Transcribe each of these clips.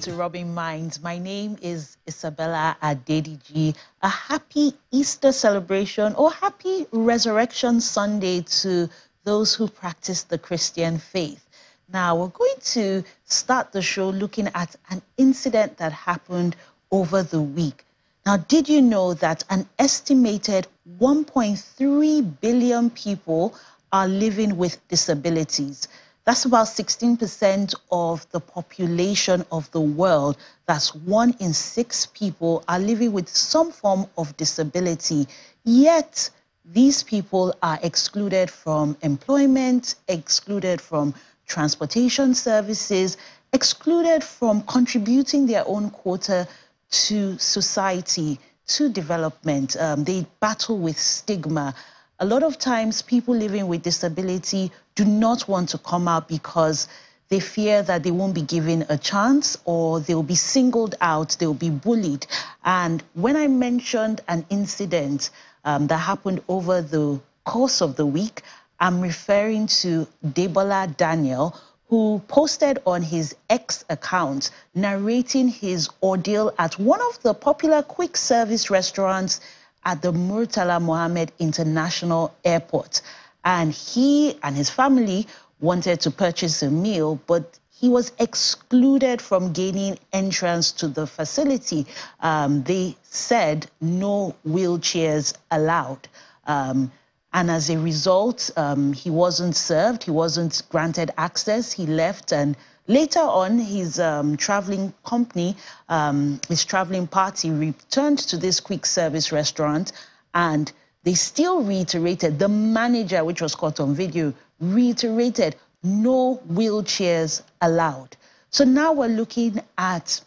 to Rubbin' Minds. My name is Isabella Adediji. A happy Easter celebration or happy Resurrection Sunday to those who practice the Christian faith. Now, we're going to start the show looking at an incident that happened over the week. Now, did you know that an estimated 1.3 billion people are living with disabilities? That's about 16% of the population of the world. That's one in six people are living with some form of disability. Yet, these people are excluded from employment, excluded from transportation services, excluded from contributing their own quota to society, to development. Um, they battle with stigma. A lot of times, people living with disability do not want to come out because they fear that they won't be given a chance or they'll be singled out, they'll be bullied. And when I mentioned an incident um, that happened over the course of the week, I'm referring to Debola Daniel, who posted on his X account narrating his ordeal at one of the popular quick service restaurants at the Murtala Muhammed International Airport. And he and his family wanted to purchase a meal, but he was excluded from gaining entrance to the facility. Um, they said no wheelchairs allowed. Um, and as a result, um, he wasn't served, he wasn't granted access, he left. And later on, his um, traveling company, um, his traveling party, returned to this quick service restaurant and they still reiterated, the manager, which was caught on video, reiterated no wheelchairs allowed. So now we're looking at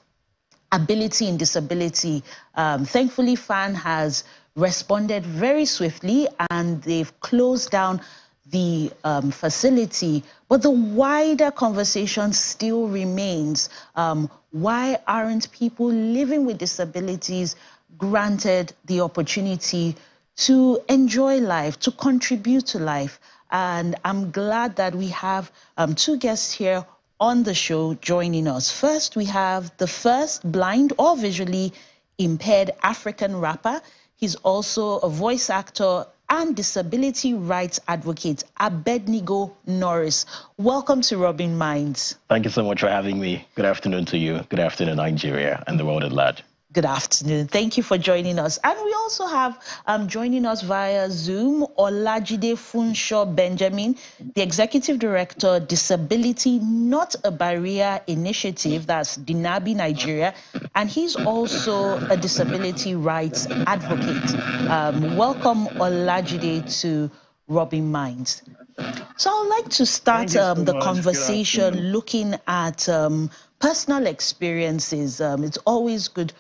ability and disability. Um, thankfully, FAAN has responded very swiftly and they've closed down the um, facility. But the wider conversation still remains. Um, why aren't people living with disabilities granted the opportunity to enjoy life, to contribute to life? And I'm glad that we have um, two guests here on the show joining us. First, we have the first blind or visually impaired African rapper. He's also a voice actor and disability rights advocate, Abednego Norris. Welcome to Rubbin' Minds. Thank you so much for having me. Good afternoon to you. Good afternoon, Nigeria and the world at large. Good afternoon. Thank you for joining us. And we also have um, joining us via Zoom Olajide Funsho Benjamin, the Executive Director, Disability Not a Barrier Initiative, that's Dinabi Nigeria. And he's also a disability rights advocate. Um, welcome, Olajide, to Rubbin' Minds. So I'd like to start um, the conversation looking at um, personal experiences. Um, it's always good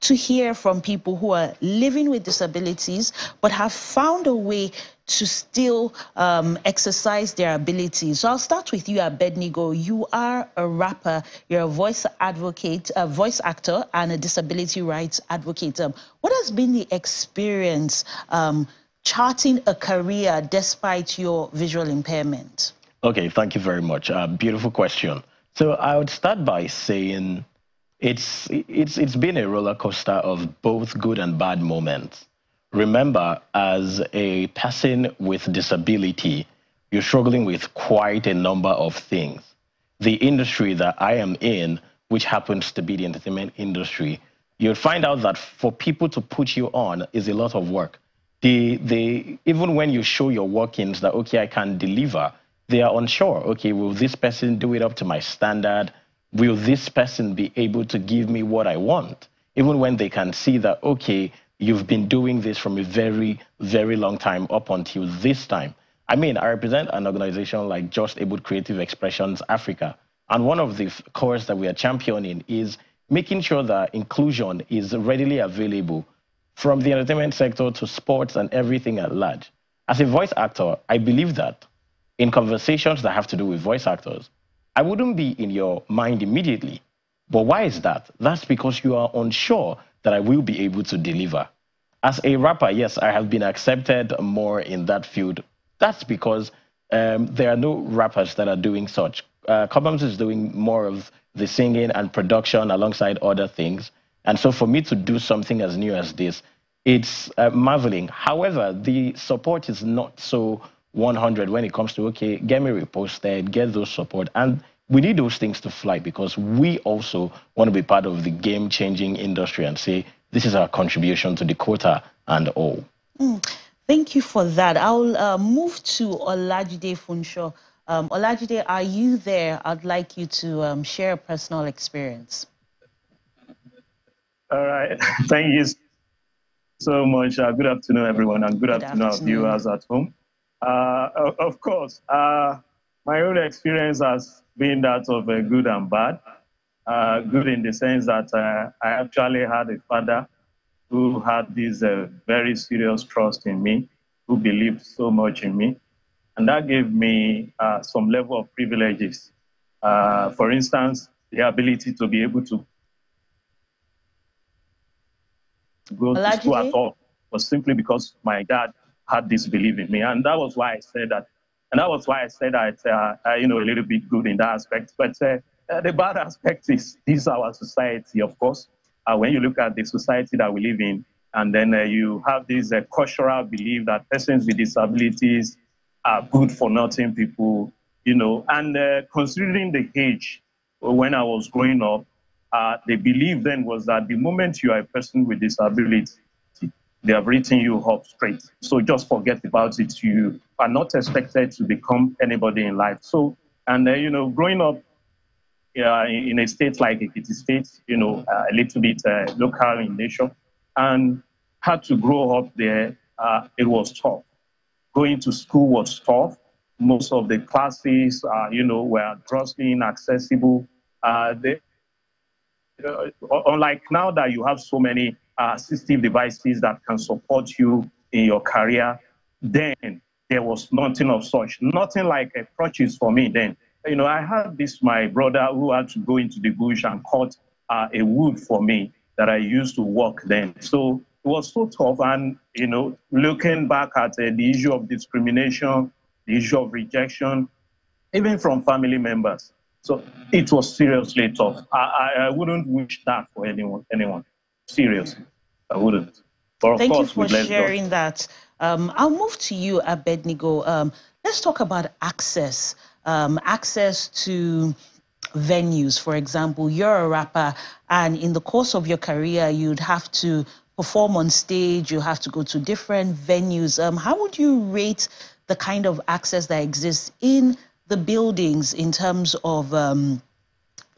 to hear from people who are living with disabilities but have found a way to still um, exercise their abilities. So I'll start with you, Abednego. You are a rapper, you're a voice advocate, a voice actor, and a disability rights advocate. Um, what has been the experience um, charting a career despite your visual impairment? Okay, thank you very much. Uh, beautiful question. So I would start by saying it's it's it's been a roller coaster of both good and bad moments. Remember, as a person with disability, you're struggling with quite a number of things. The industry that I am in, which happens to be the entertainment industry, you'll find out that for people to put you on is a lot of work. The, the, even when you show your workings that, okay, I can deliver, they are unsure. Okay, will this person do it up to my standard? Will this person be able to give me what I want? Even when they can see that, okay, you've been doing this from a very, very long time up until this time. I mean, I represent an organization like Just Able Creative Expressions Africa. And one of the cores that we are championing is making sure that inclusion is readily available from the entertainment sector to sports and everything at large. As a voice actor, I believe that in conversations that have to do with voice actors, I wouldn't be in your mind immediately. But why is that? That's because you are unsure that I will be able to deliver. As a rapper, yes, I have been accepted more in that field. That's because um, there are no rappers that are doing such. uh, Cobhams is doing more of the singing and production alongside other things. And so for me to do something as new as this, it's uh, marveling. However, the support is not so 100 when it comes to, okay, get me reposted, get those support. And we need those things to fly because we also want to be part of the game changing industry and say, this is our contribution to the quota and all. Mm, thank you for that. I'll uh, move to Olajide Funsho. Um, Olajide, are you there? I'd like you to um, share a personal experience. All right. Thank you so much. Uh, good afternoon, everyone, and good, good afternoon, afternoon, viewers at home. Uh, of course, uh, my own experience has been that of uh, good and bad. Uh, good in the sense that uh, I actually had a father who had this uh, very serious trust in me, who believed so much in me. And that gave me uh, some level of privileges. Uh, for instance, the ability to be able to go Allegedly? to school at all was simply because my dad had this belief in me. And that was why I said that. And that was why I said that, uh, you know, a little bit good in that aspect. But uh, the bad aspect is this is our society, of course. Uh, when you look at the society that we live in, and then uh, you have this uh, cultural belief that persons with disabilities are good for nothing people, you know, and uh, considering the age when I was growing up, uh, the belief then was that the moment you are a person with disability, they have written you up straight. So just forget about it. You are not expected to become anybody in life. So, and uh, you know, growing up uh, in a state like Ekiti State, you know, uh, a little bit uh, local in nature, and had to grow up there. Uh, it was tough. Going to school was tough. Most of the classes, uh, you know, were grossly inaccessible. Uh, they, unlike now that you have so many assistive devices that can support you in your career, then there was nothing of such. Nothing like a crutches for me then you know, I had this my brother who had to go into the bush and cut uh, a wood for me that I used to walk then. So it was so tough. And, you know, looking back at uh, the issue of discrimination, the issue of rejection, even from family members. So it was seriously tough. I, I, I wouldn't wish that for anyone. Anyone, seriously, I wouldn't. But Thank course, you for sharing that. Um, I'll move to you, Abednego. Um, let's talk about access um, access to venues. For example, you're a rapper, and in the course of your career, you'd have to perform on stage, you have to go to different venues. Um, how would you rate the kind of access that exists in the buildings in terms of um,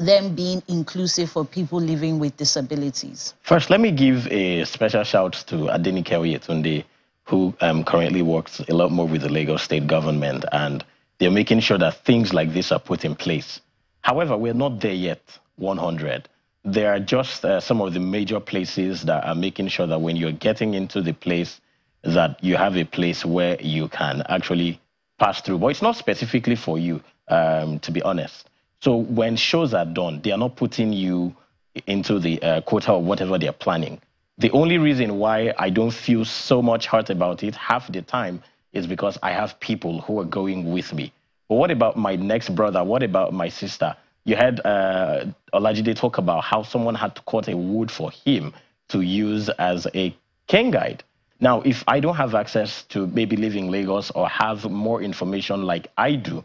them being inclusive for people living with disabilities? First, let me give a special shout to Adenike Oyetunde, who um, currently works a lot more with the Lagos state government. And they're making sure that things like this are put in place. However, we're not there yet, 100. There are just uh, some of the major places that are making sure that when you're getting into the place, that you have a place where you can actually pass through. But it's not specifically for you, um, to be honest. So when shows are done, they are not putting you into the uh, quota or whatever they're planning. The only reason why I don't feel so much hurt about it half the time is because I have people who are going with me. But what about my next brother? What about my sister? You had uh, Olajide talk about how someone had to cut a wood for him to use as a cane guide. Now, if I don't have access to maybe living Lagos or have more information like I do,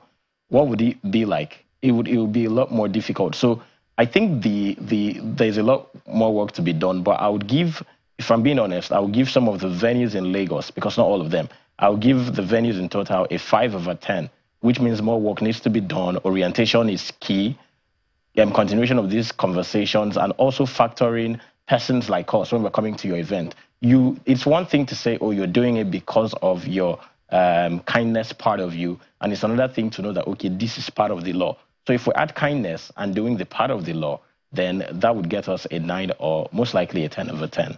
what would it be like? It would it would be a lot more difficult. So I think the the there's a lot more work to be done. But I would give, if I'm being honest, I would give some of the venues in Lagos because not all of them. I'll give the venues in total a 5 over 10, which means more work needs to be done. Orientation is key. Um, continuation of these conversations and also factoring persons like us when we're coming to your event. You, it's one thing to say, oh, you're doing it because of your um, kindness part of you, and it's another thing to know that okay, this is part of the law. So if we add kindness and doing the part of the law, then that would get us a nine or most likely a ten over ten.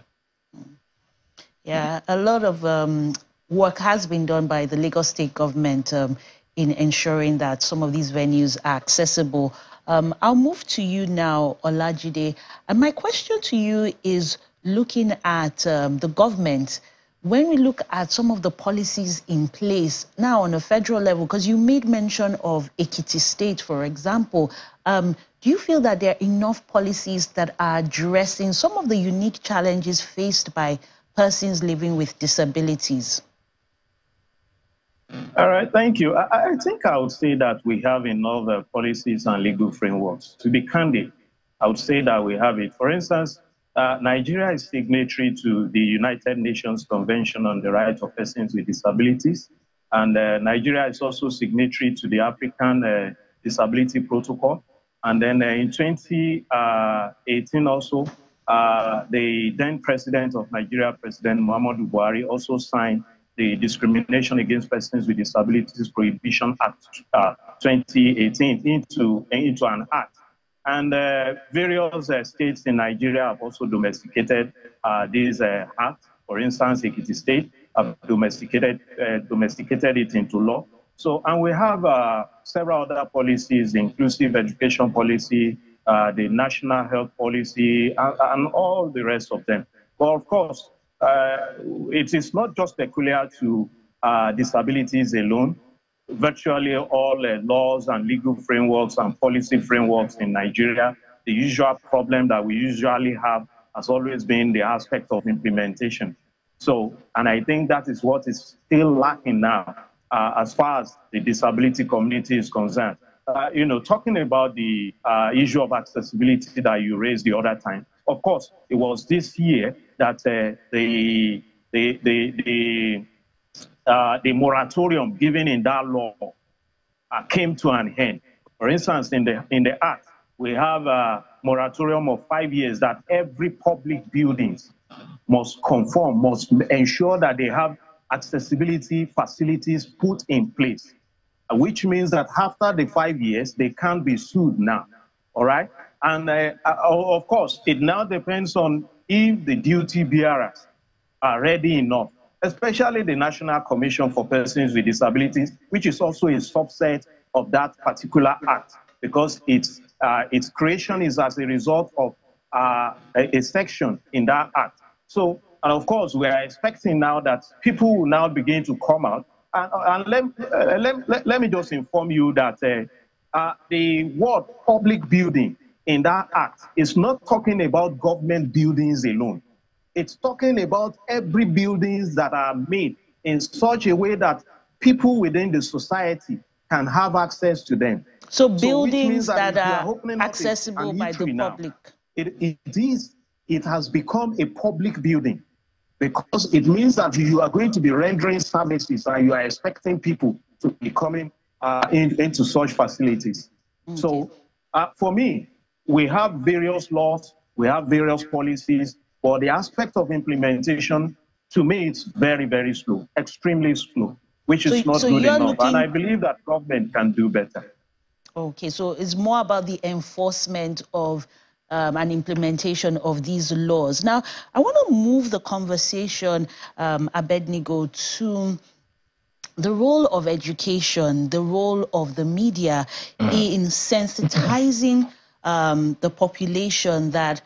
Yeah, a lot of um, work has been done by the Lagos state government um, in ensuring that some of these venues are accessible. Um, I'll move to you now, Olajide. And my question to you is looking at um, the government when we look at some of the policies in place now on a federal level, because you made mention of Ekiti State, for example, um, do you feel that there are enough policies that are addressing some of the unique challenges faced by persons living with disabilities? All right, thank you. I, I think I would say that we have enough uh, policies and legal frameworks. To be candid, I would say that we have it. For instance, uh, Nigeria is signatory to the United Nations Convention on the Rights of Persons with Disabilities, and uh, Nigeria is also signatory to the African uh, Disability Protocol. And then uh, in 2018 uh, also, uh, the then president of Nigeria, President Muhammadu Buhari, also signed the Discrimination Against Persons with Disabilities Prohibition Act 2018 into, into an act. And uh, various uh, states in Nigeria have also domesticated uh, this uh, act. For instance, Ekiti State have domesticated, uh, domesticated it into law. So, and we have uh, several other policies, inclusive education policy, the national health policy, and, and, all the rest of them. But of course, it is not just peculiar to disabilities alone virtually all uh, laws and legal frameworks and policy frameworks in Nigeria, the usual problem that we usually have has always been the aspect of implementation. So, and I think that is what is still lacking now uh, as far as the disability community is concerned. Uh, you know, talking about the uh, issue of accessibility that you raised the other time, of course, it was this year that uh, the, the, the, the uh, the moratorium given in that law uh, came to an end. For instance, in the in the act, we have a moratorium of five years that every public buildings must conform, must ensure that they have accessibility facilities put in place, which means that after the five years, they can't be sued now. All right? And uh, uh of course, it now depends on if the duty bearers are ready enough especially the National Commission for Persons with Disabilities, which is also a subset of that particular act because its, uh, its creation is as a result of uh, a, a, section in that act. So, and of course, we are expecting now that people will now begin to come out. And, and let, uh, let, let, let, me just inform you that uh, uh, the word public building in that act is not talking about government buildings alone. It's talking about every buildings that are made in such a way that people within the society can have access to them. So buildings so that, that are, accessible by the now, public. It, it is. It has become a public building because it means that you are going to be rendering services and you are expecting people to be coming uh, in, into such facilities. Okay. So, uh, for me, we have various laws, we have various policies, but the aspect of implementation, to me, it's very, very slow, extremely slow, which is so, not so good enough. Looking... And I believe that government can do better. Okay, so it's more about the enforcement of um, and implementation of these laws. Now, I want to move the conversation, um, Abednego, to the role of education, the role of the media mm. in sensitizing um, the population that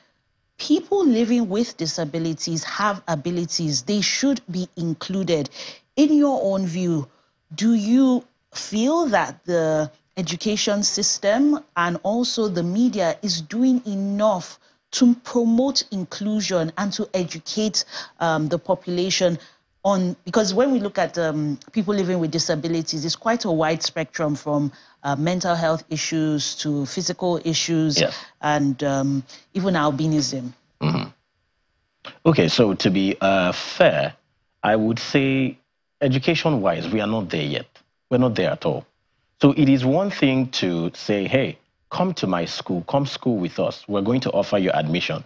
people living with disabilities have abilities. They should be included. In your own view, do you feel that the education system and also the media is doing enough to promote inclusion and to educate um, the population on because when we look at um, people living with disabilities, it's quite a wide spectrum from uh, mental health issues to physical issues yeah. and um, even albinism. Mm-hmm. Okay, so to be uh, fair, I would say education wise, we are not there yet. We're not there at all. So it is one thing to say, hey, come to my school, come school with us. We're going to offer you admission.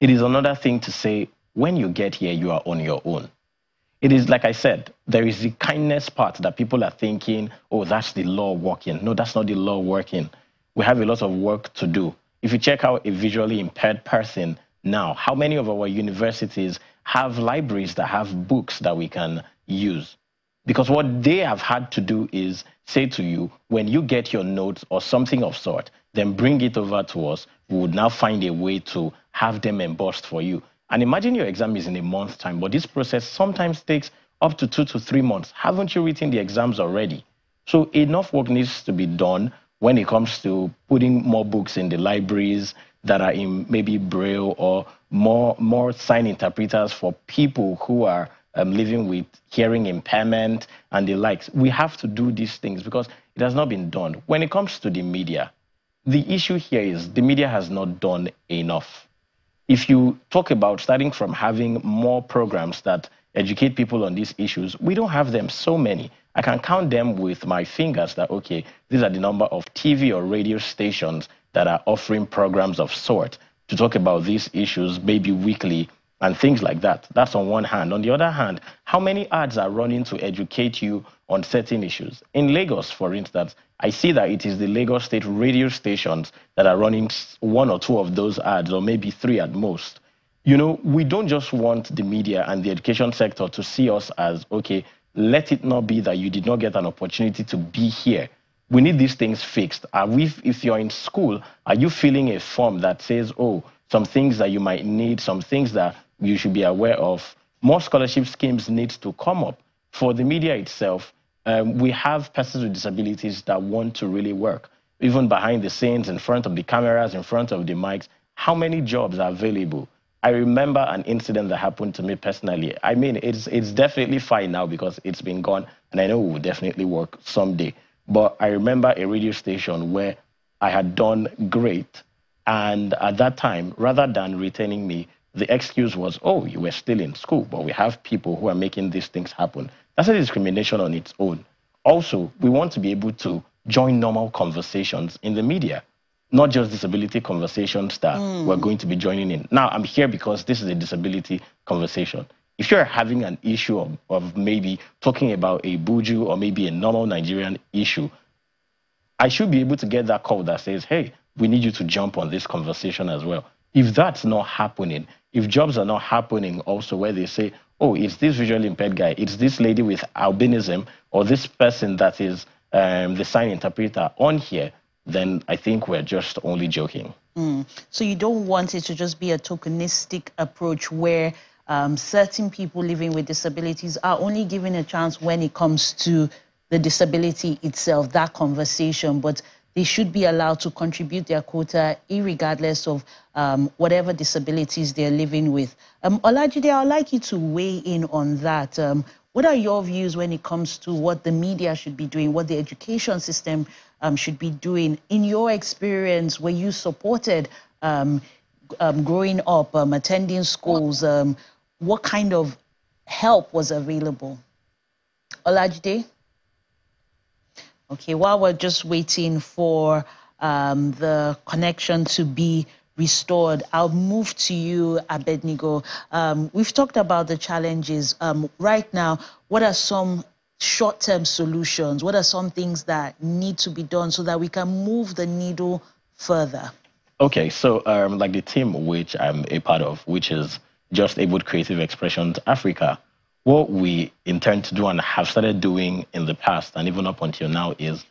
It is another thing to say, when you get here, you are on your own. It is like I said, there is the kindness part that people are thinking, oh, that's the law working. No, that's not the law working. We have a lot of work to do. If you check out a visually impaired person now, how many of our universities have libraries that have books that we can use? Because what they have had to do is say to you, when you get your notes or something of sort, then bring it over to us. We would now find a way to have them embossed for you. And imagine your exam is in a month's time, but this process sometimes takes up to two to three months. Haven't you written the exams already? So enough work needs to be done when it comes to putting more books in the libraries that are in maybe braille or more more sign interpreters for people who are um, living with hearing impairment and the likes. We have to do these things because it has not been done. When it comes to the media, the issue here is the media has not done enough. If you talk about starting from having more programs that educate people on these issues, we don't have them so many. I can count them with my fingers that, okay, these are the number of TV or radio stations that are offering programs of sort to talk about these issues, maybe weekly and things like that. That's on one hand. On the other hand, how many ads are running to educate you on certain issues? In Lagos, for instance, I see that it is the Lagos State radio stations that are running one or two of those ads, or maybe three at most. You know, we don't just want the media and the education sector to see us as, okay, let it not be that you did not get an opportunity to be here. We need these things fixed. Are we, if you're in school, are you filling a form that says, oh, some things that you might need, some things that you should be aware of? More scholarship schemes need to come up. For the media itself, um, we have persons with disabilities that want to really work, even behind the scenes, in front of the cameras, in front of the mics. How many jobs are available? I remember an incident that happened to me personally. I mean, it's it's definitely fine now because it's been gone, and I know it will definitely work someday. But I remember a radio station where I had done great, and at that time, rather than retaining me, the excuse was, "Oh, you were still in school." But we have people who are making these things happen. That's a discrimination on its own. Also, we want to be able to join normal conversations in the media not just disability conversations that mm. we're going to be joining in. Now, I'm here because this is a disability conversation. If you're having an issue of, of maybe talking about a buju or maybe a normal Nigerian issue, I should be able to get that call that says, hey, we need you to jump on this conversation as well. If that's not happening, if jobs are not happening also where they say, oh, it's this visually impaired guy, it's this lady with albinism, or this person that is um, the sign interpreter on here, then I think we're just only joking. Mm. So you don't want it to just be a tokenistic approach where um, certain people living with disabilities are only given a chance when it comes to the disability itself, that conversation, but they should be allowed to contribute their quota regardless of um, whatever disabilities they're living with. Um, Olajide, I'd like you to weigh in on that. Um, what are your views when it comes to what the media should be doing, what the education system um, should be doing. In your experience, were you supported um, um, growing up, um, attending schools? What kind of help was available? Olajide? Okay, while we're just waiting for um, the connection to be restored. I'll move to you, Abednego. Um, we've talked about the challenges. Um, right now, what are some short-term solutions? What are some things that need to be done so that we can move the needle further? Okay, so um, like the team which I'm a part of, which is Just Abled Creative Expressions Africa, what we intend to do and have started doing in the past and even up until now is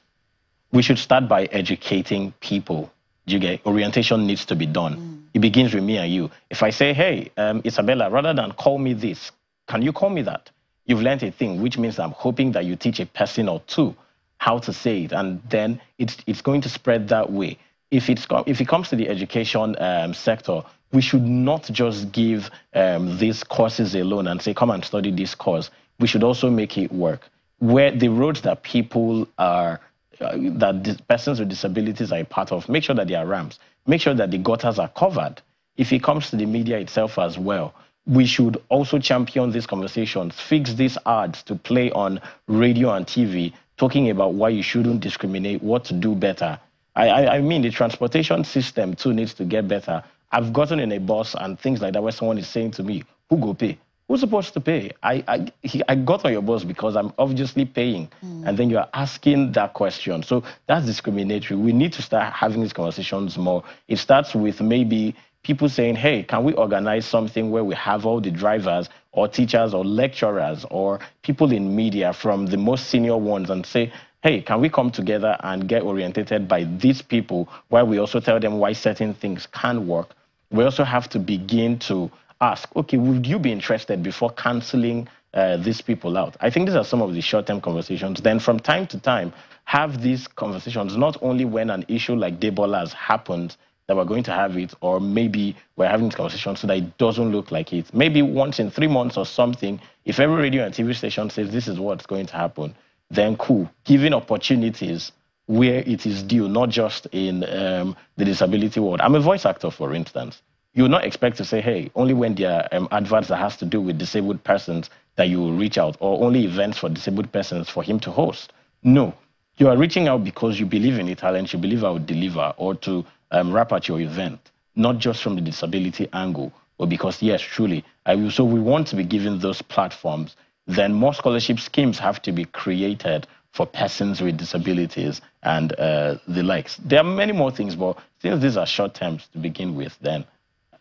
we should start by educating people. You get orientation needs to be done. Mm. It begins with me and you. If I say, hey, um, Isabella, rather than call me this, can you call me that? you've learned a thing, which means I'm hoping that you teach a person or two how to say it, and then it's it's going to spread that way. If it's if it comes to the education um, sector, we should not just give um, these courses alone and say, "Come and study this course." We should also make it work. Where the roads that people are Uh, that persons with disabilities are a part of, make sure that there are ramps. Make sure that the gutters are covered. If it comes to the media itself as well, we should also champion these conversations, fix these ads to play on radio and TV, talking about why you shouldn't discriminate, what to do better. I, I, I mean, the transportation system too needs to get better. I've gotten in a bus and things like that where someone is saying to me, who go pay? Who's supposed to pay? I, I, he, I got on your bus because I'm obviously paying. Mm. And then you're asking that question. So that's discriminatory. We need to start having these conversations more. It starts with maybe people saying, hey, can we organize something where we have all the drivers or teachers or lecturers or people in media from the most senior ones and say, hey, can we come together and get orientated by these people while we also tell them why certain things can work? We also have to begin to ask, okay, would you be interested before canceling uh, these people out? I think these are some of the short term conversations. Then from time to time, have these conversations, not only when an issue like Debola has happened, that we're going to have it, or maybe we're having this conversation so that it doesn't look like it. Maybe once in three months or something, if every radio and TV station says this is what's going to happen, then cool. Giving opportunities where it is due, not just in um, the disability world. I'm a voice actor, for instance. You will not expect to say, hey, only when there are um, adverts that has to do with disabled persons that you will reach out, or only events for disabled persons for him to host. No, you are reaching out because you believe in the talent, you believe I will deliver, or to um, wrap at your event, not just from the disability angle, but because, yes, truly, I will. So we want to be giving those platforms. Then more scholarship schemes have to be created for persons with disabilities and uh, the likes. There are many more things, but since these are short terms to begin with, then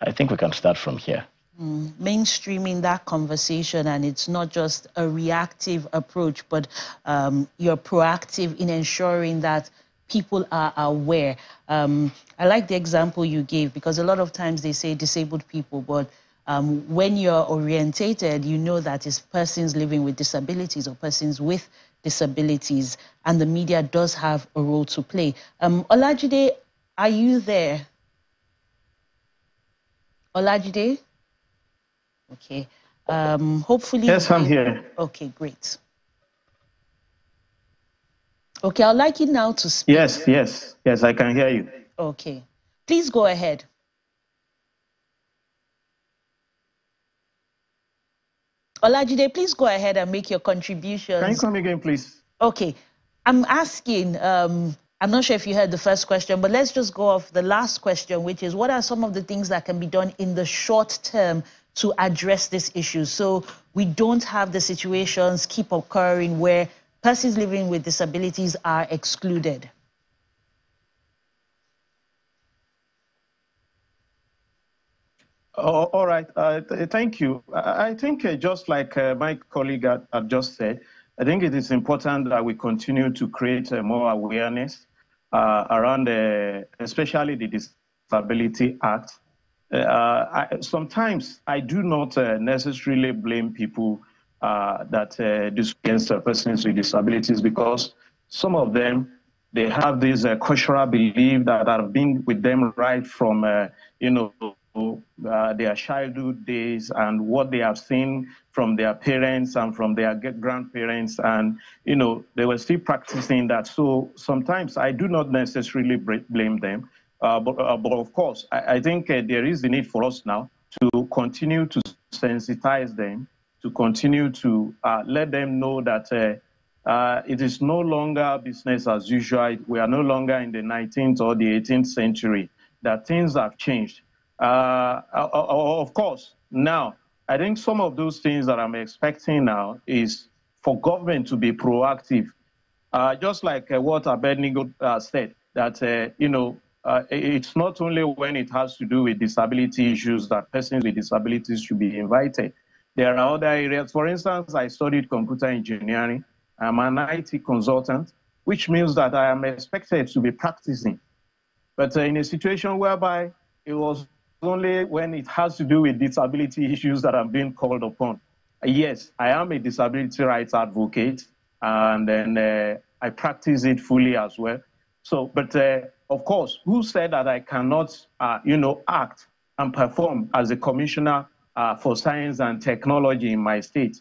I think we can start from here. Mm, mainstreaming that conversation, and it's not just a reactive approach, but um, you're proactive in ensuring that people are aware. Um, I like the example you gave because a lot of times they say disabled people, but um, when you're orientated, you know that it's persons living with disabilities or persons with disabilities, and the media does have a role to play. Um, Olajide, are you there? Olajide? Okay. Um, hopefully. Yes, I'm here. Okay, great. Okay, I'd like you now to speak. Yes, yes, yes, I can hear you. Okay. Please go ahead. Olajide, please go ahead and make your contributions. Can you come again, please? Okay. I'm asking, um, I'm not sure if you heard the first question, but let's just go off the last question, which is what are some of the things that can be done in the short term to address this issue so we don't have the situations keep occurring where persons living with disabilities are excluded? Oh, all right. Uh, th thank you. I, think uh, just like uh, my colleague had, had, just said, I think it is important that we continue to create uh, more awareness uh, around, uh, especially the Disability Act. Uh, I, sometimes I do not uh, necessarily blame people uh, that discriminate persons with disabilities because some of them they have this cultural belief that have been with them right from you know uh, their childhood days and what they have seen from their parents and from their grandparents and you know they were still practicing that. So sometimes i do not necessarily blame them uh, but, uh, but, of course i, I think uh, there is the need for us now to continue to sensitize them to continue to uh, let them know that uh, it is no longer business as usual. We are no longer in the 19th or the 18th century that things have changed uh, uh, uh, of course, now, I think some of those things that I'm expecting now is for government to be proactive. Uh, just like uh, what Abednego uh, said, that, you know, it's not only when it has to do with disability issues that persons with disabilities should be invited. There are other areas. For instance, I studied computer engineering. I'm an IT consultant, which means that I am expected to be practicing. But in a situation whereby it was only when it has to do with disability issues that I'm being called upon. Yes, I am a disability rights advocate, and then uh, I practice it fully as well. So, but uh, of course, who said that I cannot, uh, you know, act and perform as a commissioner uh, for science and technology in my state?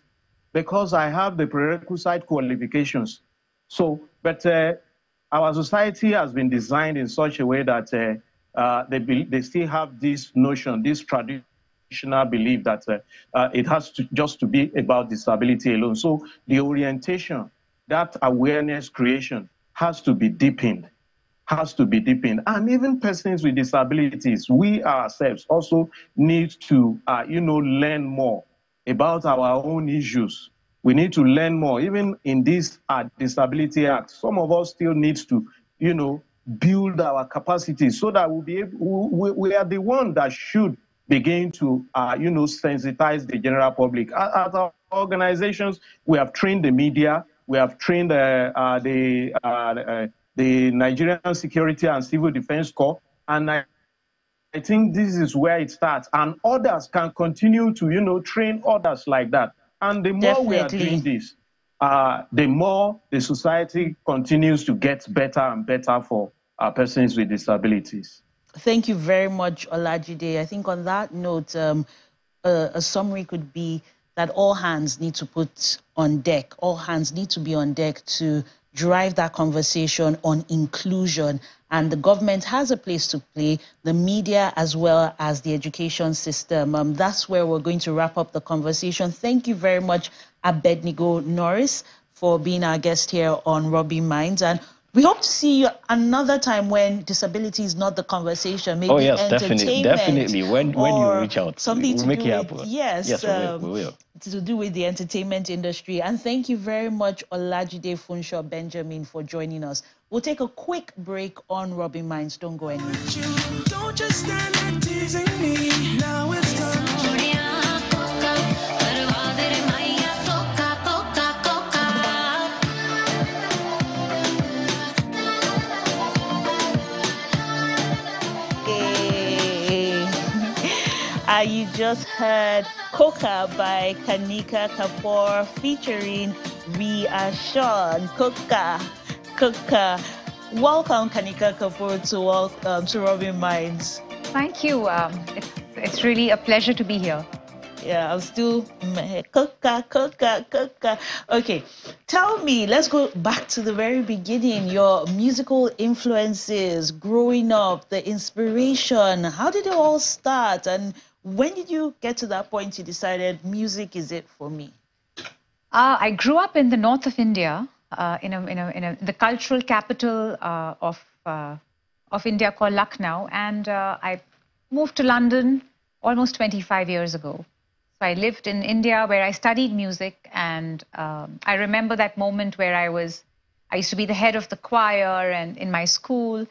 Because I have the prerequisite qualifications. So, but uh, our society has been designed in such a way that uh, they, be, they still have this notion, this traditional belief that uh, uh, it has to just to be about disability alone. So the orientation, that awareness creation has to be deepened, has to be deepened. And even persons with disabilities, we ourselves also need to, uh, you know, learn more about our own issues. We need to learn more. Even in this uh, Disability Act, some of us still need to, you know, build our capacity so that we'll be able, we, we are the one that should begin to, uh, you know, sensitize the general public. At, at, our organizations, we have trained the media, we have trained uh, uh, the, uh, uh, the Nigerian Security and Civil Defense Corps, and I I think this is where it starts, and others can continue to, you know, train others like that. And the more Definitely. we are doing this, uh, the more the society continues to get better and better for uh, persons with disabilities. Thank you very much, Olajide. I think on that note, um, a, a summary could be that all hands need to put on deck, all hands need to be on deck to drive that conversation on inclusion. And the government has a place to play, the media as well as the education system. Um, that's where we're going to wrap up the conversation. Thank you very much, Abednego Norris, for being our guest here on Rubbin' Minds. And we hope to see you another time when disability is not the conversation. Maybe oh yes, definitely, definitely. When when you reach out, something we'll to do with yes, yes, um, we will, we will. To do with the entertainment industry. And thank you very much, Olajide Funsho Benjamin, for joining us. We'll take a quick break on Rubbin' Minds. Don't go anywhere. Just heard Coca by Kanika Kapoor featuring Sean. Coca, Coca. Welcome, Kanika Kapoor, to, um, to Rubbin' Minds. Thank you. Um, it's, it's really a pleasure to be here. Yeah, I'm still coca, coca, coca. Okay, tell me, let's go back to the very beginning. Your musical influences, growing up, the inspiration. How did it all start, and when did you get to that point you decided music is it for me? Uh, I grew up in the north of India, uh, in, a, in, a, in a, the cultural capital uh, of, uh, of India called Lucknow. And uh, I moved to London almost 25 years ago. So I lived in India where I studied music. And um, I remember that moment where I was, I used to be the head of the choir and in my school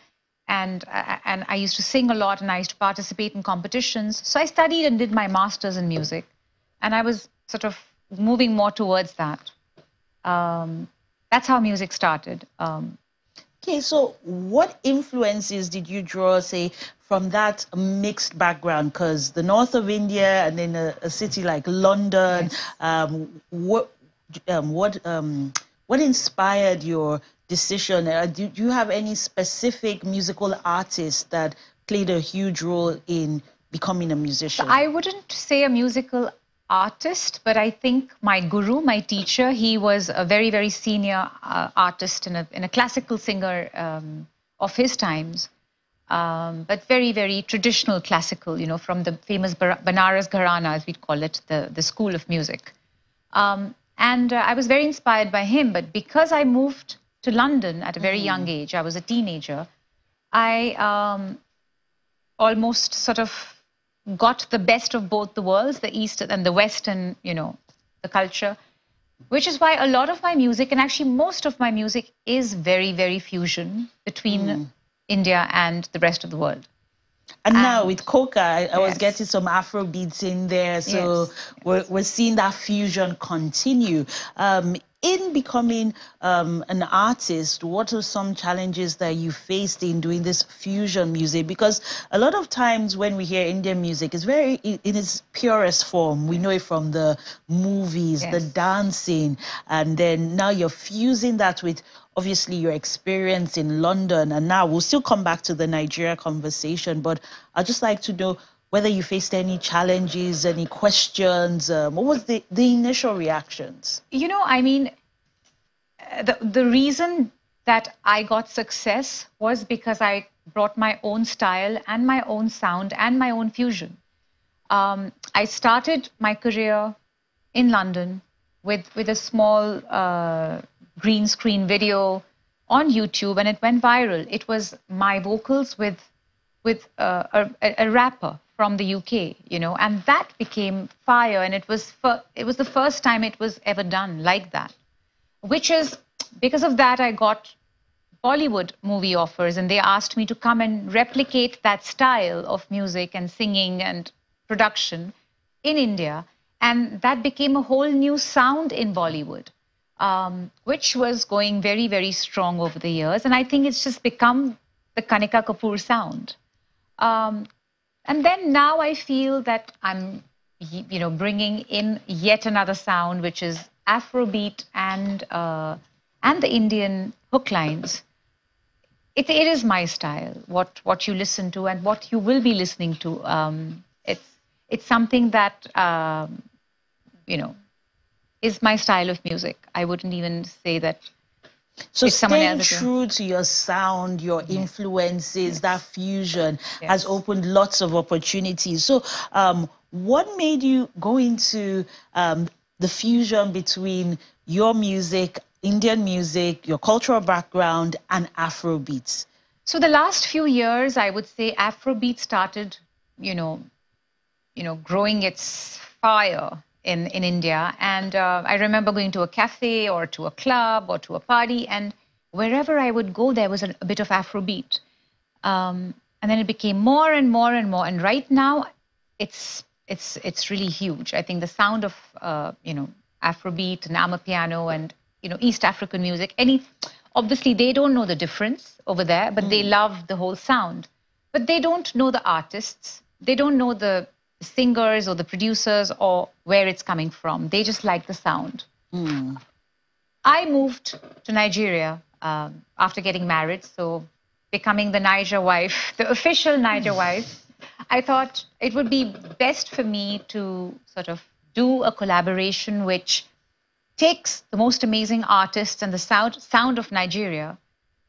and uh, and I used to sing a lot and I used to participate in competitions. So I studied and did my masters in music, and I was sort of moving more towards that. Um, that's how music started. Um, okay, so what influences did you draw, say, from that mixed background? Because the north of India and in a, a city like London, yes. um, what um, what um, what inspired your decision? Uh, do, do you have any specific musical artists that played a huge role in becoming a musician? I wouldn't say a musical artist, but I think my guru, my teacher, he was a very, very senior uh, artist and a, and a classical singer um, of his times. Um, but very, very traditional classical, you know, from the famous Banaras Gharana, as we'd call it, the, the school of music. Um, and uh, I was very inspired by him. But because I moved to London at a very mm. young age. I was a teenager. I um, almost sort of got the best of both the worlds, the East and the West, and you know, the culture. Which is why a lot of my music, and actually most of my music, is very, very fusion between mm. India and the rest of the world. And now with Coca, I, I was getting some Afro beats in there, so yes. we're, we're seeing that fusion continue. Um, in becoming um, an artist, what are some challenges that you faced in doing this fusion music? Because a lot of times when we hear Indian music, it's very in its purest form. We know it from the movies, yes. the dancing, and then now you're fusing that with obviously your experience in London, and now we'll still come back to the Nigeria conversation. But I'd just like to know whether you faced any challenges, any questions. Um, what was the, the initial reactions? You know, I mean, the, the reason that I got success was because I brought my own style and my own sound and my own fusion. Um, I started my career in London with, with a small uh, green screen video on YouTube and it went viral. It was my vocals with, with uh, a, a rapper from the UK, you know, and that became fire. And it was it was the first time it was ever done like that, which is because of that I got Bollywood movie offers, and they asked me to come and replicate that style of music and singing and production in India, and that became a whole new sound in Bollywood. Um, which was going very, very strong over the years. And I think it's just become the Kanika Kapoor sound. Um, And then now I feel that I'm, you know, bringing in yet another sound, which is Afrobeat and uh, and the Indian hook lines. It, it is my style. What what you listen to and what you will be listening to. Um, it's it's something that um, you know is my style of music. I wouldn't even say that so staying true to your sound, your yes. influences, yes. that fusion yes. has opened lots of opportunities. So, um, what made you go into um, the fusion between your music, Indian music, your cultural background, and Afrobeats? So the last few years, I would say Afrobeat started, you know, you know, growing its fire in, in India. And uh, I remember going to a cafe or to a club or to a party, and wherever I would go, there was a, a bit of Afrobeat. Um, and then it became more and more and more. And right now, it's it's it's really huge. I think the sound of uh, you know Afrobeat and Amapiano and you know East African music. Any obviously they don't know the difference over there, but mm. they love the whole sound. But they don't know the artists. They don't know the singers or the producers or where it's coming from. They just like the sound. Mm. I moved to Nigeria um, after getting married, so becoming the Naija wife, the official Naija wife. I thought it would be best for me to sort of do a collaboration which takes the most amazing artists and the sound, sound of Nigeria,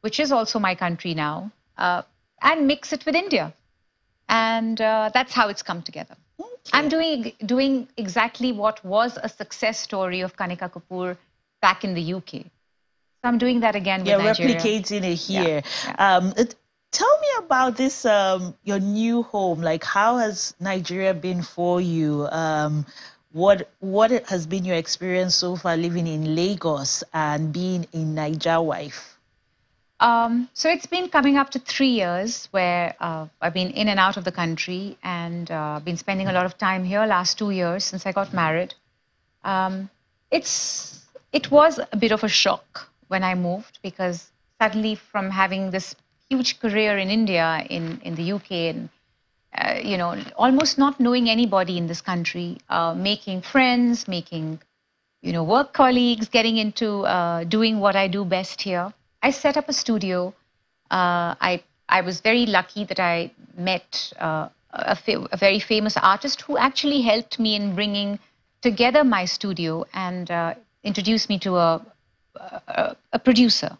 which is also my country now, uh, and mix it with India. And uh, that's how it's come together. I'm doing doing exactly what was a success story of Kanika Kapoor back in the UK. So I'm doing that again. Yeah, replicating it here. Yeah, yeah. Um, it, tell me about this um, your new home. Like, how has Nigeria been for you? Um, what what has been your experience so far living in Lagos and being a Naija wife? Um, so it's been coming up to three years where uh, I've been in and out of the country and uh, been spending a lot of time here last two years since I got married. Um, it's it was a bit of a shock when I moved because suddenly from having this huge career in India, in, in the UK, and uh, you know, almost not knowing anybody in this country, uh, making friends, making you know, work colleagues, getting into uh, doing what I do best here. I set up a studio. Uh, I I was very lucky that I met uh, a, a, very famous artist who actually helped me in bringing together my studio and uh, introduced me to a, a, a producer,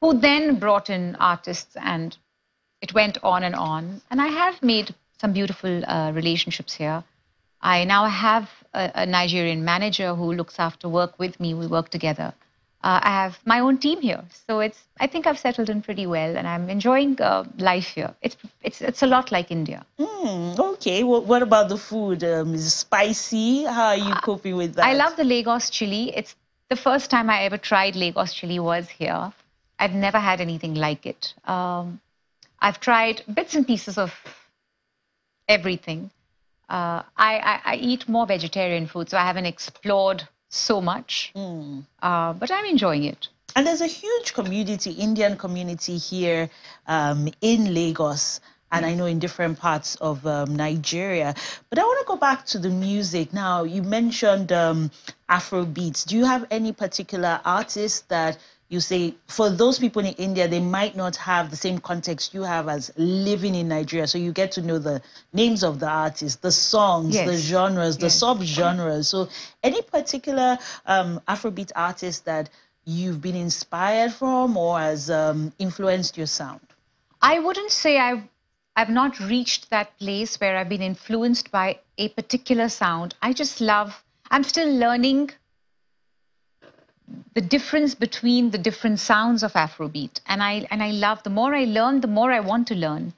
who then brought in artists, and it went on and on. And I have made some beautiful uh, relationships here. I now have a, a Nigerian manager who looks after work with me. We work together uh, I have my own team here, so it's. I think I've settled in pretty well, and I'm enjoying uh, life here. It's it's it's a lot like India. Mm, okay. Well, what about the food? Um, is it spicy? How are you uh, coping with that? I love the Lagos chili. It's the first time I ever tried Lagos chili was here. I've never had anything like it. Um, I've tried bits and pieces of everything. Uh, I, I, I eat more vegetarian food, so I haven't explored so much. Mm. Uh, but I'm enjoying it. And there's a huge community, Indian community here um, in Lagos, and I know in different parts of um, Nigeria. But I want to go back to the music now. You mentioned um, Afro beats. Do you have any particular artists that you say for those people in India, they might not have the same context you have as living in Nigeria. So you get to know the names of the artists, the songs, yes. the genres, the yes. sub-genres. So any particular um, Afrobeat artist that you've been inspired from or has um, influenced your sound? I wouldn't say I've I've not reached that place where I've been influenced by a particular sound. I just love. I'm still learning the difference between the different sounds of Afrobeat. And I, and I love, the more I learn, the more I want to learn.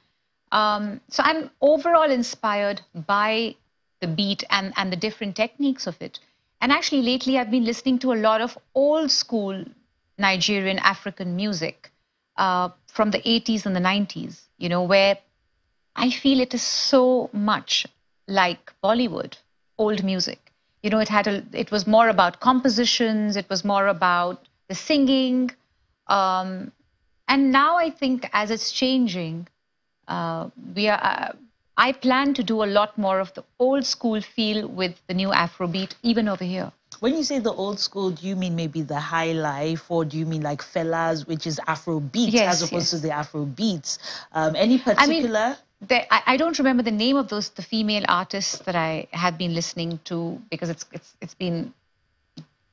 Um, so I'm overall inspired by the beat and, and the different techniques of it. And actually, lately, I've been listening to a lot of old school Nigerian African music uh, from the 80s and the 90s, you know, where I feel it is so much like Bollywood, old music you know, it had a, it was more about compositions, it was more about the singing. Um, and now I think as it's changing, uh, we are, uh, I plan to do a lot more of the old school feel with the new Afrobeat, even over here. When you say the old school, do you mean maybe the high life, or do you mean like Fela's, which is Afrobeat, yes, as opposed yes. to the Afrobeats? Um, any particular? I mean, there, I, I, don't remember the name of those the female artists that I had been listening to because it's it's it's been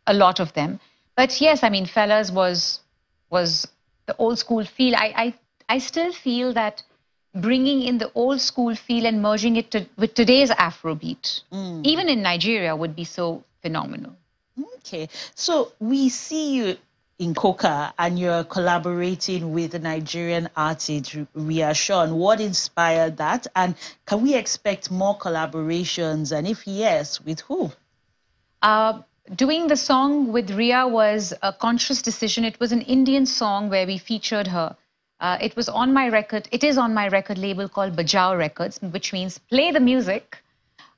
a lot of them. But yes, I mean, Fela's was was the old school feel. I I, I still feel that bringing in the old school feel and merging it to, with today's Afrobeat, mm. even in Nigeria, would be so phenomenal. Okay, so we see you in Coca and you're collaborating with a Nigerian artist, Ria Sean. What inspired that? And can we expect more collaborations? And if yes, with who? Uh, doing the song with Ria was a conscious decision. It was an Indian song where we featured her. Uh, it was on my record. It is on my record label called Bajao Records, which means play the music,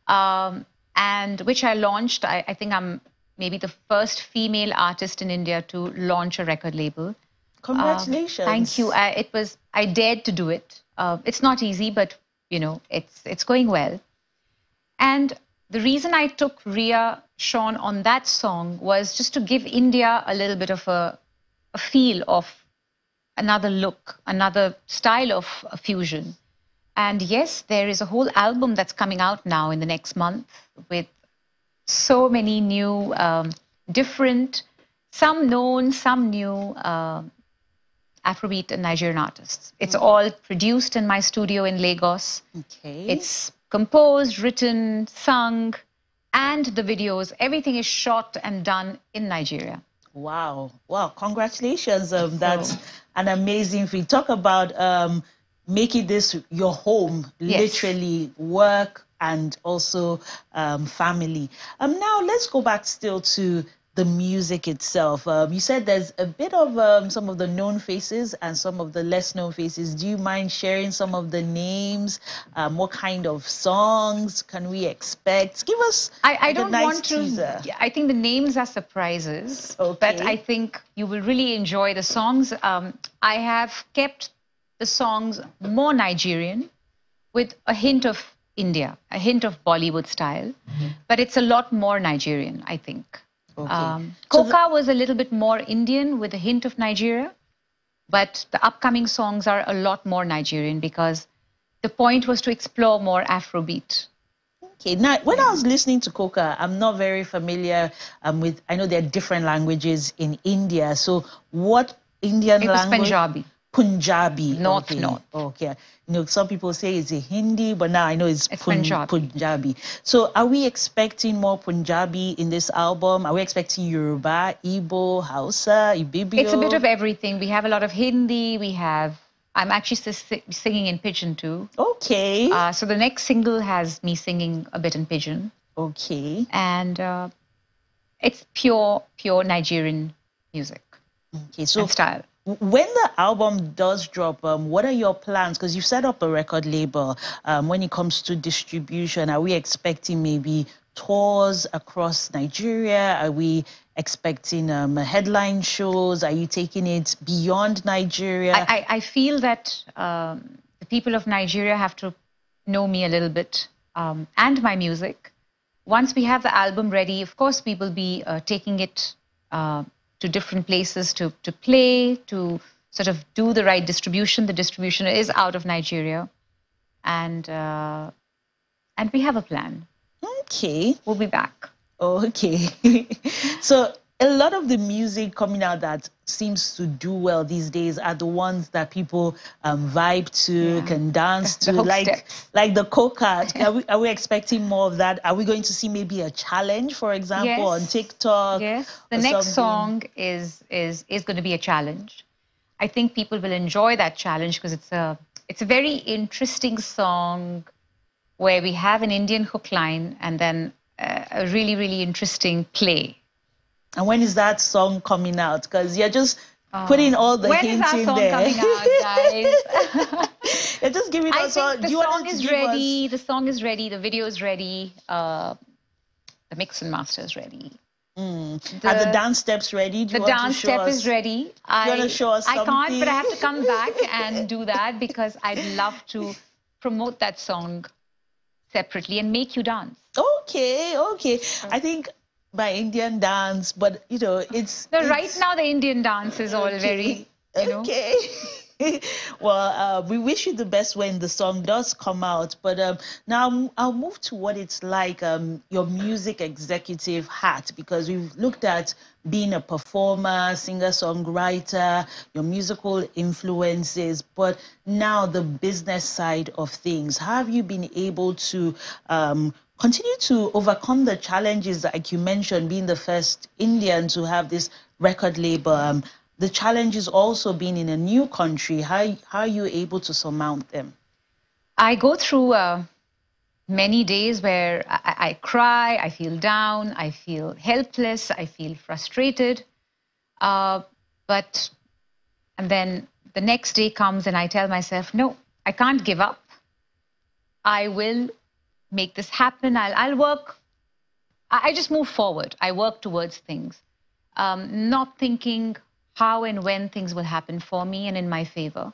um, and which I launched. I, I, think I'm maybe the first female artist in India to launch a record label. Congratulations! Uh, thank you. I, it was I dared to do it. Uh, it's not easy, but you know it's it's going well. And the reason I took Ria Sean on that song was just to give India a little bit of a, a feel of another look, another style of fusion. And yes, there is a whole album that's coming out now in the next month with so many new, um, different, some known, some new uh, Afrobeat and Nigerian artists. It's mm-hmm. all produced in my studio in Lagos. Okay. It's composed, written, sung, and the videos. Everything is shot and done in Nigeria. Wow. Wow. Congratulations. Um, that's an amazing feat. Talk about um, making this your home, yes. literally work and also um, family. Um, now let's go back still to the music itself. Um, you said there's a bit of um, some of the known faces and some of the less known faces. Do you mind sharing some of the names? Um, what kind of songs can we expect? Give us. I, I don't nice want teaser. to. I think the names are surprises, okay. but I think you will really enjoy the songs. Um, I have kept the songs more Nigerian with a hint of India, a hint of Bollywood style, mm-hmm. but it's a lot more Nigerian, I think. Okay. Um, Coca so the- was a little bit more Indian with a hint of Nigeria, but the upcoming songs are a lot more Nigerian because the point was to explore more Afrobeat. Okay, now when I was listening to Coca, I'm not very familiar um, with. I know there are different languages in India. So, what Indian it language? Punjabi. Punjabi. North, okay. north. Okay. You know, some people say it's a Hindi, but now I know it's, it's Pun- Punjabi. Punjabi. So are we expecting more Punjabi in this album? Are we expecting Yoruba, Igbo, Hausa, Ibibio? It's a bit of everything. We have a lot of Hindi. We have I'm actually singing in pidgin too. Okay. Uh, so the next single has me singing a bit in pidgin. Okay. And uh, it's pure, pure Nigerian music. Okay, so style when the album does drop, um, what are your plans? Because you've set up a record label. Um, when it comes to distribution, are we expecting maybe tours across Nigeria? Are we expecting um, headline shows? Are you taking it beyond Nigeria? I, I, I feel that um, the people of Nigeria have to know me a little bit um, and my music. Once we have the album ready, of course, we will be uh, taking it. Uh, to different places to, to play, to sort of do the right distribution. The distribution is out of Nigeria. And, uh, and we have a plan. Okay. We'll be back. Okay. so a lot of the music coming out that seems to do well these days are the ones that people um, vibe to, yeah. can dance to, like like the coca. are, we, are we expecting more of that? Are we going to see maybe a challenge, for example, yes. on TikTok? Yes. The next something? song is is is going to be a challenge. I think people will enjoy that challenge because it's a it's a very interesting song where we have an Indian hook line and then a, a really really interesting play and when is that song coming out? Because you're just uh, putting all the hints in there. When is that song coming out, guys? you're just giving I us all. The song is ready. Us... The song is ready. The video is ready. Uh, the mix and master is ready. Mm. The, Are the dance steps ready? the dance step us, is ready. I, want to show us I can't, but I have to come back and do that because I'd love to promote that song separately and make you dance. Okay, okay. I think by Indian dance, but you know, it's. No, it's, right now the Indian dance is all very. You know. Okay. well, uh, we wish you the best when the song does come out. But um, now I'll move to what it's like um, your music executive hat because we've looked at being a performer, singer songwriter, your musical influences, but now the business side of things. Have you been able to um, continue to overcome the challenges, like you mentioned, being the first Indian to have this record label? Um, the challenges also being in a new country, how, how are you able to surmount them? I go through uh, many days where I, I, cry, I feel down, I feel helpless, I feel frustrated. Uh, but, and then the next day comes and I tell myself, no, I can't give up. I will make this happen. I'll, I'll work. I, just move forward. I work towards things, um, not thinking how and when things will happen for me and in my favor.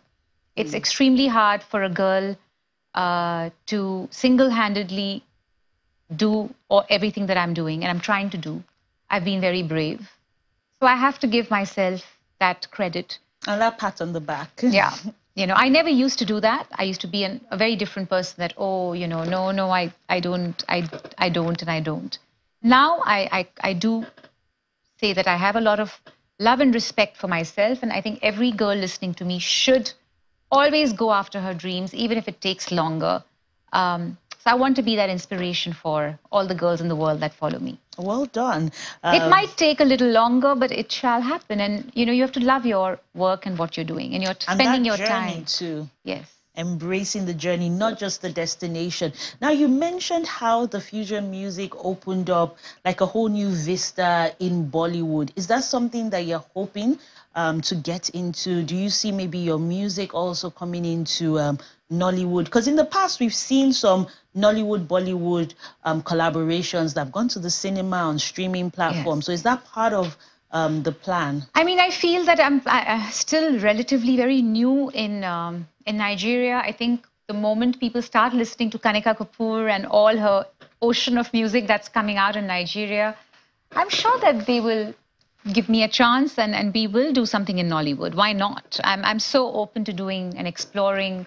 It's mm. extremely hard for a girl uh, to single handedly do or everything that I'm doing and I'm trying to do. I've been very brave. So I have to give myself that credit. And that pat on the back. yeah. You know, I never used to do that. I used to be an, a very different person that, oh, you know, no, no, I, I don't, I, I don't, and I don't. Now I, I, I do say that I have a lot of love and respect for myself. And I think every girl listening to me should always go after her dreams, even if it takes longer. Um, so I want to be that inspiration for all the girls in the world that follow me. Well done. Um, it might take a little longer, but it shall happen. And you know, you have to love your work and what you're doing, and you're spending and your time too. Yes embracing the journey, not just the destination. Now, you mentioned how the fusion music opened up like a whole new vista in Bollywood. Is that something that you're hoping um, to get into? Do you see maybe your music also coming into um, Nollywood? Because in the past, we've seen some Nollywood Bollywood um, collaborations that have gone to the cinema on streaming platforms. Yes. So, is that part of um, the plan? I mean, I feel that I'm I, still relatively very new in um, in Nigeria. I think the moment people start listening to Kanika Kapoor and all her ocean of music that's coming out in Nigeria, I'm sure that they will give me a chance and, and we will do something in Nollywood. Why not? I'm, I'm so open to doing and exploring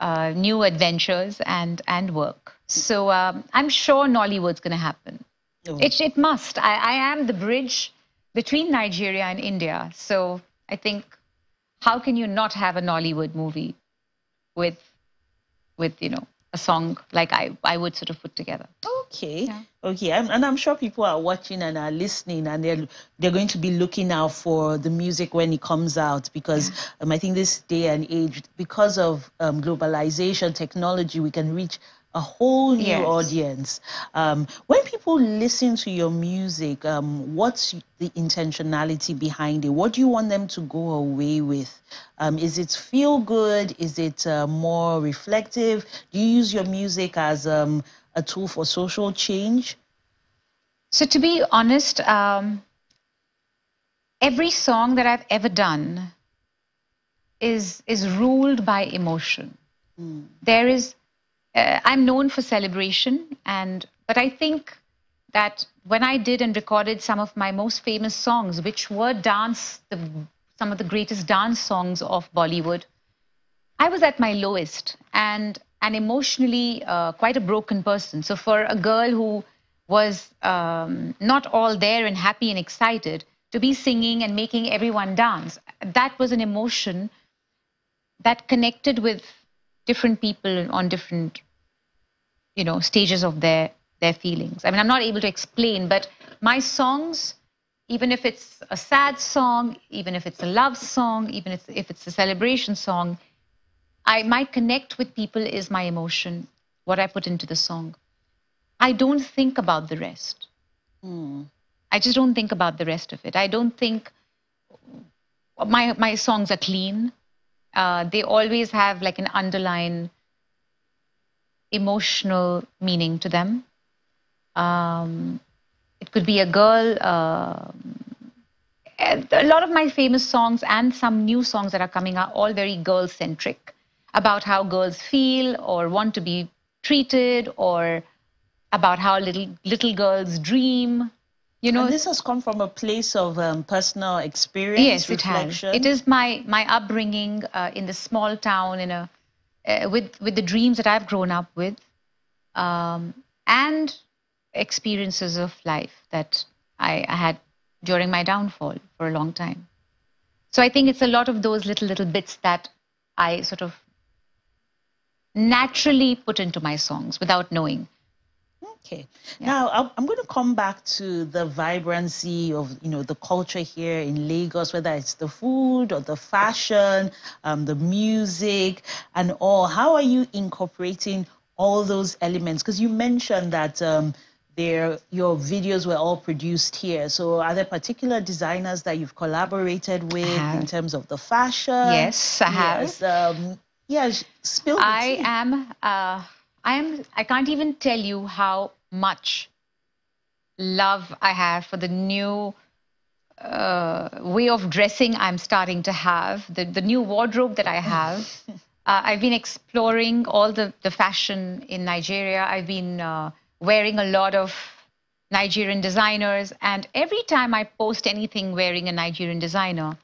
uh, new adventures and, and work. So um, I'm sure Nollywood's going to happen. Oh. It, it must. I, I am the bridge between Nigeria and India. So I think how can you not have a Nollywood movie with with you know a song like I I would sort of put together. Okay, yeah. okay, and, and I'm sure people are watching and are listening, and they're they're going to be looking out for the music when it comes out because yeah. um, I think this day and age, because of um, globalization, technology, we can reach a whole new yes. audience. Um, when people listen to your music, um, what's the intentionality behind it? What do you want them to go away with? Um, is it feel good? Is it uh, more reflective? Do you use your music as um, a tool for social change? So, to be honest, um, every song that I've ever done is is ruled by emotion. Mm. There is uh, I'm known for celebration, and but I think that when I did and recorded some of my most famous songs, which were dance, the, some of the greatest dance songs of Bollywood, I was at my lowest and and emotionally uh, quite a broken person. So for a girl who was um, not all there and happy and excited to be singing and making everyone dance, that was an emotion that connected with different people on different you know stages of their their feelings i mean i'm not able to explain but my songs even if it's a sad song even if it's a love song even if, if it's a celebration song i might connect with people is my emotion what i put into the song i don't think about the rest mm. i just don't think about the rest of it i don't think my my songs are clean uh, they always have like an underlying emotional meaning to them. Um, it could be a girl. Uh, a lot of my famous songs and some new songs that are coming are all very girl centric about how girls feel or want to be treated or about how little little girls dream. You know, and this has come from a place of um, personal experience. Yes, reflection. it has. It is my my upbringing uh, in the small town in a uh, with with the dreams that I've grown up with, um, and experiences of life that I, I had during my downfall for a long time. So I think it's a lot of those little little bits that I sort of naturally put into my songs without knowing. Okay. Yeah. Now I'm going to come back to the vibrancy of you know the culture here in Lagos, whether it's the food or the fashion, um, the music, and all. How are you incorporating all those elements? Because you mentioned that um, there your videos were all produced here. So are there particular designers that you've collaborated with in terms of the fashion? Yes, I yes, have. Um, yeah, spill I tea. am. Uh, I am. I can't even tell you how much love I have for the new uh, way of dressing I'm starting to have, the, the new wardrobe that I have. uh, I've been exploring all the, the fashion in Nigeria. I've been uh, wearing a lot of Nigerian designers. And every time I post anything wearing a Nigerian designer,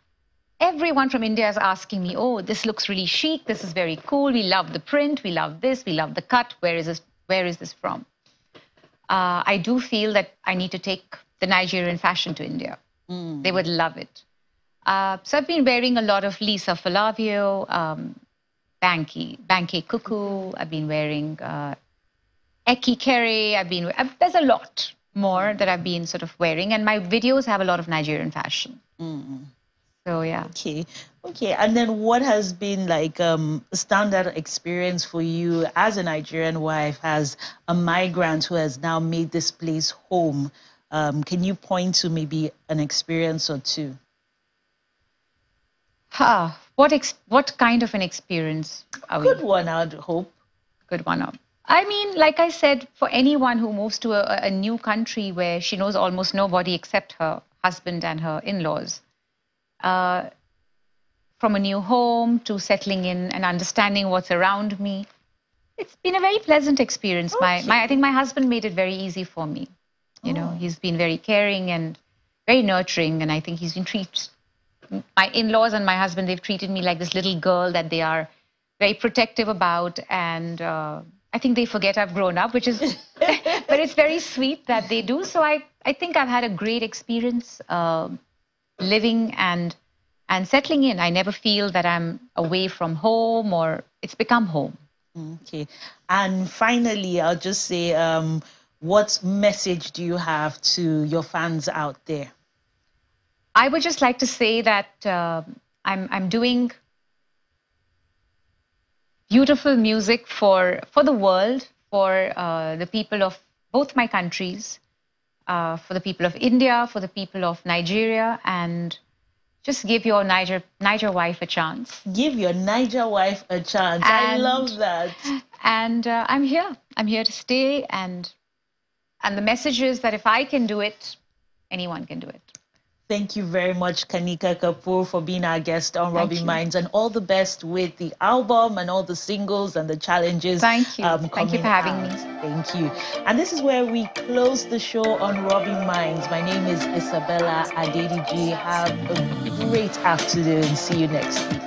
everyone from India is asking me, oh, this looks really chic. This is very cool. We love the print. We love this. We love the cut. Where is this, where is this from? Uh, I do feel that I need to take the Nigerian fashion to India. Mm. They would love it. Uh, so I've been wearing a lot of Lisa Folawiyo, um, Banke, Banke Kuku. I've been wearing uh, Eki Kere. I've been, I've, there's a lot more that I've been sort of wearing. And my videos have a lot of Nigerian fashion. Mm. So yeah. Okay. Okay. And then what has been like um, standard experience for you as a Nigerian wife, as a migrant who has now made this place home? Um, can you point to maybe an experience or two? Huh. What ex- what kind of an experience? Good we? one, I'd hope. Good one. I mean, like I said, for anyone who moves to a, a new country where she knows almost nobody except her husband and her in-laws, uh, from a new home to settling in and understanding what's around me. It's been a very pleasant experience. Okay. My, my, I think my husband made it very easy for me. You oh. know, he's been very caring and very nurturing, and I think he's been treated. My in-laws and my husband, they've treated me like this little girl that they are very protective about, and uh, I think they forget I've grown up, which is, but it's very sweet that they do. So I, I think I've had a great experience. Uh, living and and settling in. I never feel that I'm away from home or it's become home. Okay. And finally, I'll just say, um, what message do you have to your fans out there? I would just like to say that uh, I'm I'm doing beautiful music for for the world, for uh, the people of both my countries, uh, for the people of India, for the people of Nigeria, and just give your Naija Naija wife a chance. Give your Naija wife a chance. And, I love that. And uh, I'm here. I'm here to stay. And and the message is that if I can do it, anyone can do it. Thank you very much, Kanika Kapoor, for being our guest on Rubbin' Minds, and all the best with the album and all the singles and the challenges. Thank you. Um, Thank you for having out. me. Thank you. And this is where we close the show on Rubbin' Minds. My name is Isabella Adediji. Have a great afternoon. See you next week.